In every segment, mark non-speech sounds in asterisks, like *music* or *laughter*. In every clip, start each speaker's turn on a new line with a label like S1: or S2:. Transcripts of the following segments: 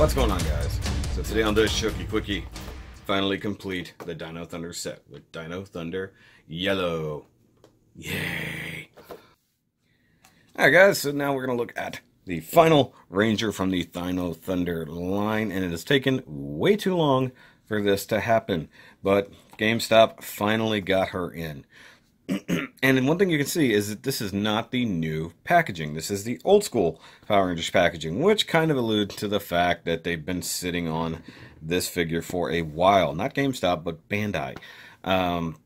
S1: What's going on, guys? So today on this Shoky Quickie, finally complete the Dino Thunder set with Dino Thunder Yellow. Yay! Alright guys, so now we're going to look at the final Ranger from the Dino Thunder line, and it has taken way too long for this to happen, but GameStop finally got her in. *clears throat* and one thing you can see is that this is not the new packaging. This is the old school Power Rangers packaging, which kind of alludes to the fact that they've been sitting on this figure for a while. Not GameStop, but Bandai. Um,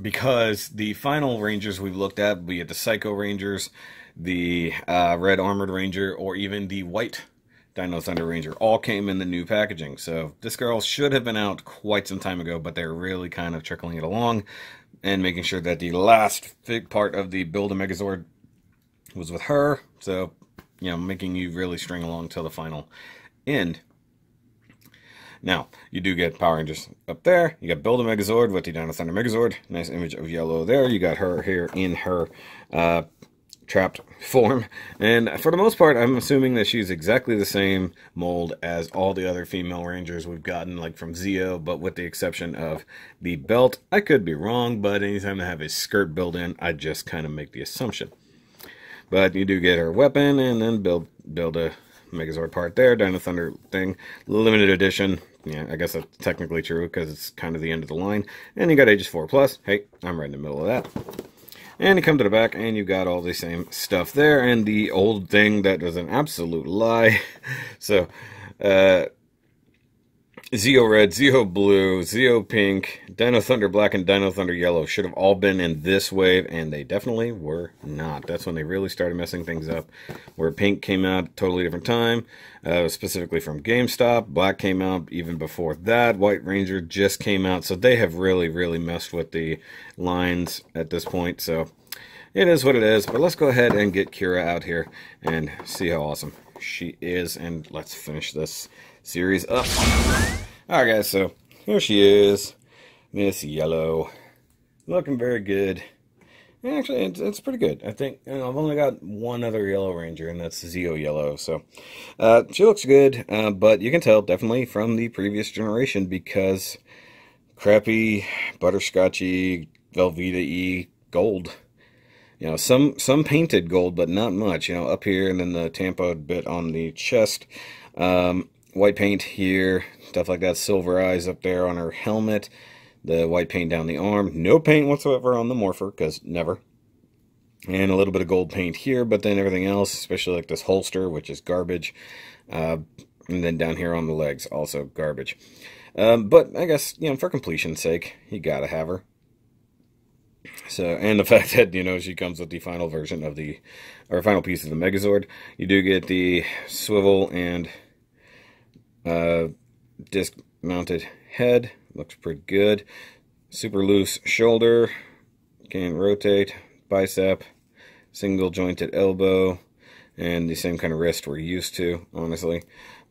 S1: because the final Rangers we've looked at, be it the Psycho Rangers, the uh, Red Armored Ranger, or even the White Dino Thunder Ranger, all came in the new packaging. So this girl should have been out quite some time ago, but they're really kind of trickling it along and making sure that the last big part of the build a Megazord was with her. So, you know, making you really string along till the final end. Now, you do get Power Rangers up there. You got Build a Megazord with the Dino Thunder Megazord. Nice image of yellow there. You got her here in her uh, trapped form. And for the most part, I'm assuming that she's exactly the same mold as all the other female rangers we've gotten, like from Zeo, but with the exception of the belt. I could be wrong, but anytime I have a skirt built in, I just kind of make the assumption. But you do get her weapon and then build build a Megazord part there, Dino Thunder thing, limited edition. Yeah, I guess that's technically true because it's kind of the end of the line. And you got Aegis 4 Plus. Hey, I'm right in the middle of that. And you come to the back and you got all the same stuff there and the old thing that was an absolute lie. *laughs* so, uh, Zeo Red, Zeo Blue, Zeo Pink, Dino Thunder Black, and Dino Thunder Yellow should have all been in this wave, and they definitely were not. That's when they really started messing things up. Where Pink came out totally different time, uh, specifically from GameStop. Black came out even before that. White Ranger just came out, so they have really, really messed with the lines at this point. So it is what it is. But let's go ahead and get Kira out here and see how awesome she is, and let's finish this series up. Alright guys, so here she is. Miss Yellow. Looking very good. Actually, it's, it's pretty good. I think you know, I've only got one other Yellow Ranger, and that's Zeo Yellow. So uh, she looks good, uh, but you can tell definitely from the previous generation because crappy, butterscotchy, Velveeta-y gold. You know, some some painted gold, but not much. You know, up here and then the tampo bit on the chest. Um, white paint here, stuff like that. Silver eyes up there on her helmet. The white paint down the arm. No paint whatsoever on the Morpher, because never. And a little bit of gold paint here, but then everything else, especially like this holster, which is garbage. Uh, and then down here on the legs, also garbage. Um, but I guess, you know, for completion's sake, you gotta have her. So, and the *laughs* fact that, you know, she comes with the final version of the, or final piece of the Megazord. You do get the swivel and uh, disc mounted head. Looks pretty good. Super loose shoulder. Can rotate. Bicep. Single jointed elbow. And the same kind of wrist we're used to, honestly.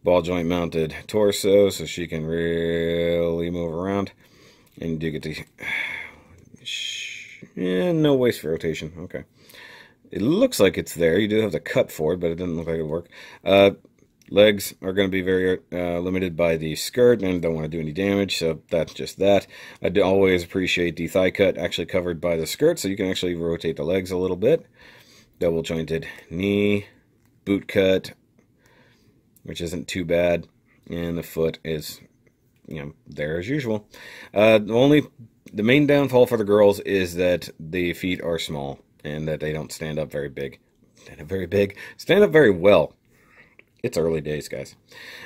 S1: Ball joint mounted torso so she can really move around. And you do get the... *sighs* Yeah, no waist rotation. Okay. It looks like it's there. You do have the cut for it, but it doesn't look like it'll work. Uh, Legs are going to be very uh, limited by the skirt and don't want to do any damage, so that's just that. I always appreciate the thigh cut actually covered by the skirt, so you can actually rotate the legs a little bit. Double jointed knee, boot cut, which isn't too bad, and the foot is, you know, there as usual. Uh, the only, the main downfall for the girls is that the feet are small and that they don't stand up very big. Stand up very big. Stand up very well it's early days, guys.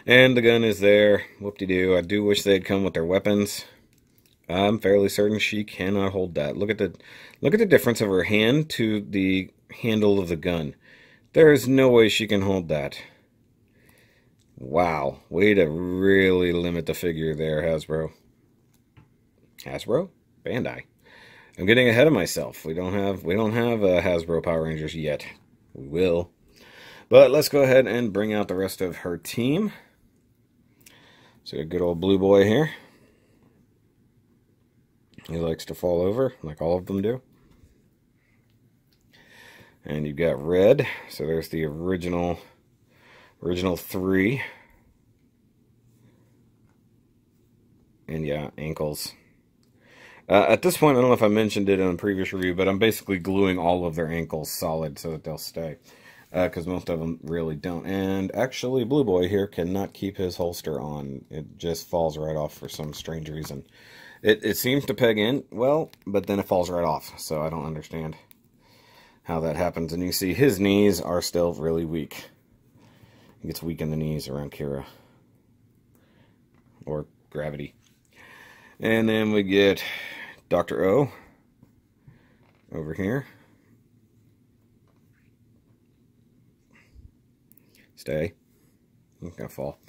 S1: And the gun is there. Whoop-de-doo. I do wish they'd come with their weapons. I'm fairly certain she cannot hold that. Look at the look at the difference of her hand to the handle of the gun. There is no way she can hold that. Wow. Way to really limit the figure there, Hasbro. Hasbro? Bandai. I'm getting ahead of myself. We don't have we don't have uh, Hasbro Power Rangers yet. We will. But let's go ahead and bring out the rest of her team. So a good old blue boy here. He likes to fall over, like all of them do. And you've got red. So there's the original, original three. and yeah, ankles. Uh, at this point, I don't know if I mentioned it in a previous review, but I'm basically gluing all of their ankles solid so that they'll stay. Because uh, most of them really don't. And actually, Blue Boy here cannot keep his holster on. It just falls right off for some strange reason. It, it seems to peg in well, but then it falls right off. So I don't understand how that happens. And you see his knees are still really weak. He gets weak in the knees around Kira. Or gravity. And then we get Dr. O over here. Stay. Going to fall.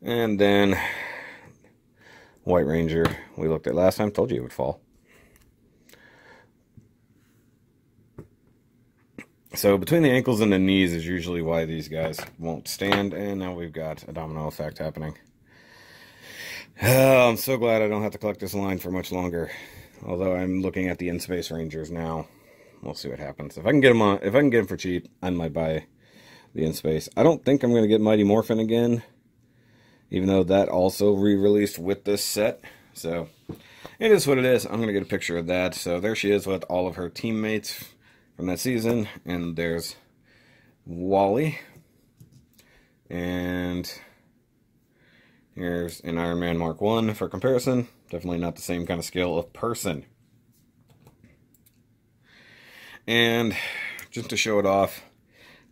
S1: And then White Ranger we looked at last time. Told you it would fall. So between the ankles and the knees is usually why these guys won't stand. And now we've got a domino effect happening. Oh, *sighs* I'm so glad I don't have to collect this line for much longer. Although I'm looking at the in-space rangers now. We'll see what happens. If I can get them on, if I can get them for cheap, I might buy the in-space. I don't think I'm going to get Mighty Morphin again. Even though that also re-released with this set. So, it is what it is. I'm going to get a picture of that. So, there she is with all of her teammates from that season. And there's Wally. And Here's an Iron Man Mark 1 for comparison. Definitely not the same kind of scale of person. And just to show it off,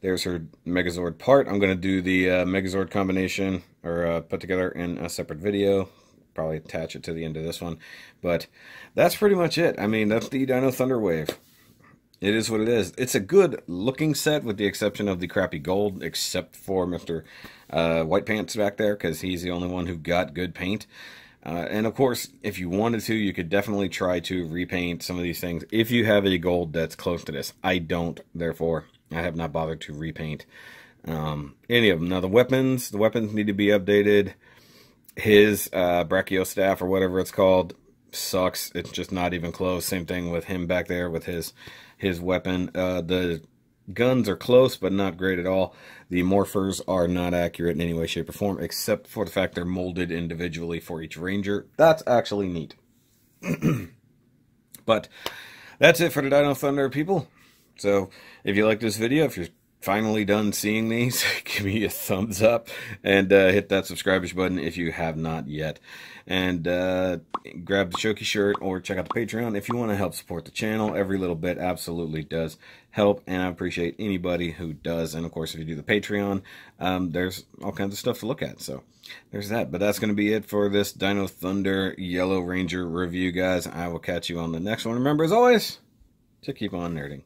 S1: there's her Megazord part. I'm going to do the uh, Megazord combination, or uh, put together in a separate video. Probably attach it to the end of this one. But that's pretty much it. I mean, that's the Dino Thunderwave. It is what it is. It's a good looking set with the exception of the crappy gold, except for Mr. Uh, White Pants back there because he's the only one who got good paint. Uh, and of course, if you wanted to, you could definitely try to repaint some of these things if you have a gold that's close to this. I don't, therefore, I have not bothered to repaint um, any of them. Now, the weapons, the weapons need to be updated. His uh, brachio staff or whatever it's called sucks. It's just not even close. Same thing with him back there with his his weapon. Uh, the guns are close, but not great at all. The morphers are not accurate in any way, shape, or form, except for the fact they're molded individually for each ranger. That's actually neat. *clears throat* but that's it for the Dino Thunder, people. So if you like this video, if you're finally done seeing these, *laughs* give me a thumbs up and uh, hit that subscribe button if you have not yet. And uh, grab the Shoky shirt or check out the Patreon if you want to help support the channel. Every little bit absolutely does help, and I appreciate anybody who does. And of course, if you do the Patreon, um, there's all kinds of stuff to look at. So there's that. But that's going to be it for this Dino Thunder Yellow Ranger review, guys. I will catch you on the next one. Remember, as always, to keep on nerding.